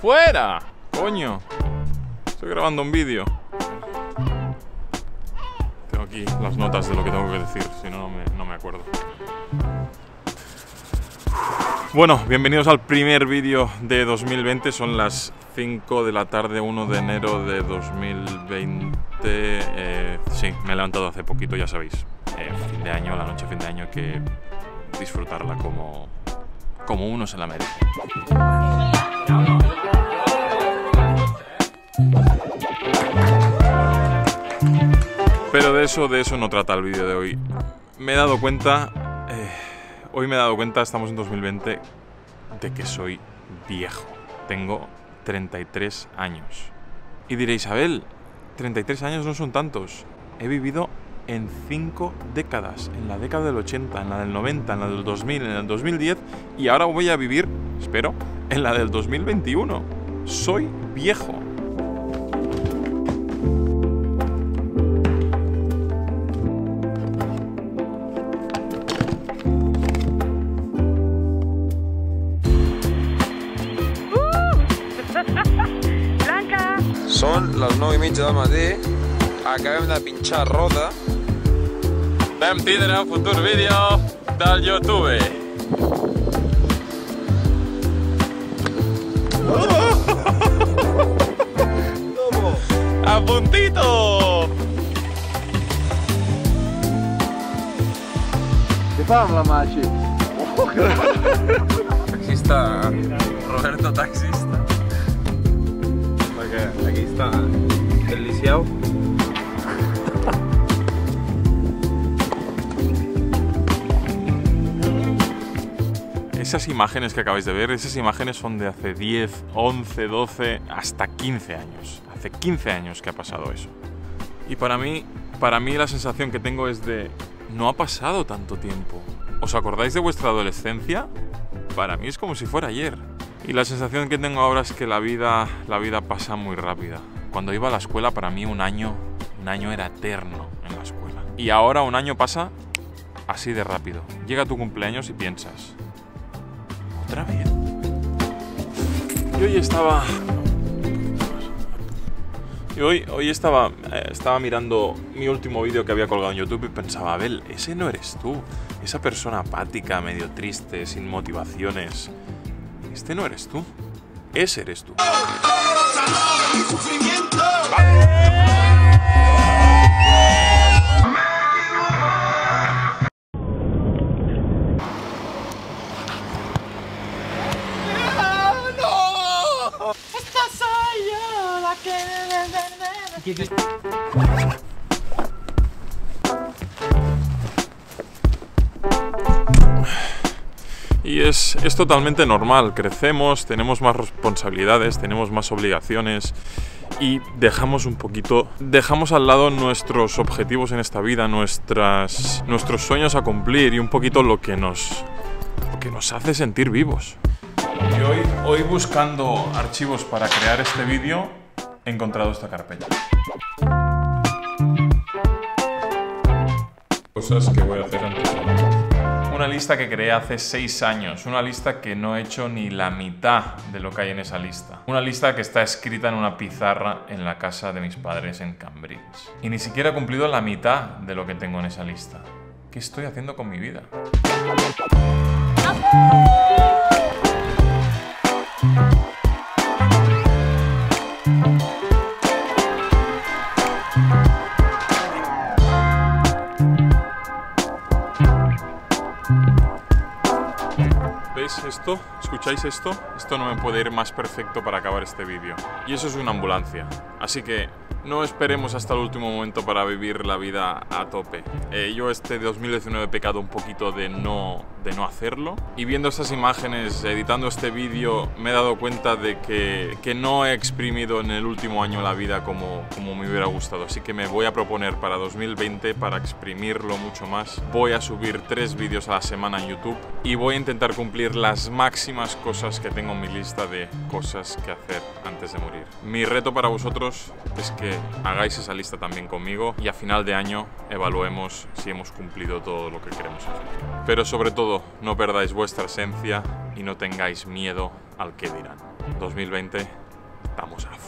¡Fuera! ¡Coño! Estoy grabando un vídeo. Tengo aquí las notas de lo que tengo que decir, si no, no me, acuerdo. Bueno, bienvenidos al primer vídeo de 2020. Son las 5 de la tarde, 1 de enero de 2020. Eh, sí, me he levantado hace poquito, ya sabéis. Eh, fin de año, la noche fin de año, que disfrutarla como, como uno se la merece. Pero de eso, de eso no trata el vídeo de hoy. Me he dado cuenta, eh, hoy me he dado cuenta, estamos en 2020, de que soy viejo. Tengo 33 años. Y diréis, Abel, 33 años no son tantos. He vivido en 5 décadas, en la década del 80, en la del 90, en la del 2000, en el 2010 y ahora voy a vivir, espero, en la del 2021. Soy viejo. Blanca! Són les 9 i mitja del matí, acabem de pinxar roda. Vam tindre un futur vídeo del YouTube. ¡A puntito! Què fa amb la mà així? Taxista, Roberto taxista. Perquè aquí està el. Esas imágenes que acabáis de ver, esas imágenes son de hace 10, 11, 12, hasta 15 años. Hace 15 años que ha pasado eso. Y para mí, para mí la sensación que tengo es de no ha pasado tanto tiempo. ¿Os acordáis de vuestra adolescencia? Para mí es como si fuera ayer. Y la sensación que tengo ahora es que la vida, la vida pasa muy rápida. Cuando iba a la escuela para mí un año, un año era eterno en la escuela. Y ahora un año pasa así de rápido. Llega tu cumpleaños y piensas, Y hoy estaba. Y hoy, hoy estaba, eh, estaba mirando mi último vídeo que había colgado en YouTube y pensaba, Abel, ese no eres tú. Esa persona apática, medio triste, sin motivaciones. Este no eres tú. Ese eres tú. Y es, es totalmente normal, crecemos, tenemos más responsabilidades, tenemos más obligaciones y dejamos un poquito, dejamos al lado nuestros objetivos en esta vida, nuestras, nuestros sueños a cumplir y un poquito lo que nos, lo que nos hace sentir vivos. Y hoy, hoy buscando archivos para crear este vídeo he encontrado esta carpeta. Cosas que voy a hacer antes de. Una lista que creé hace 6 años, una lista que no he hecho ni la mitad de lo que hay en esa lista. Una lista que está escrita en una pizarra en la casa de mis padres en Cambridge. Y ni siquiera he cumplido la mitad de lo que tengo en esa lista. ¿Qué estoy haciendo con mi vida? ¿Veis esto? ¿Escucháis esto? Esto no me puede ir más perfecto para acabar este vídeo. Y eso es una ambulancia. Así que no esperemos hasta el último momento para vivir la vida a tope. Eh, yo este 2019 he pecado un poquito de no, de no hacerlo. Y viendo estas imágenes, editando este vídeo, me he dado cuenta de que, que no he exprimido en el último año la vida como, como me hubiera gustado. Así que me voy a proponer para 2020, para exprimirlo mucho más, voy a subir tres vídeos a la semana en YouTube y voy a intentar cumplir las máximas cosas que tengo en mi lista de cosas que hacer antes de morir. Mi reto para vosotros es que hagáis esa lista también conmigo y a final de año evaluemos si hemos cumplido todo lo que queremos hacer. Pero sobre todo, no perdáis vuestra esencia y no tengáis miedo al que dirán. 2020, estamos a.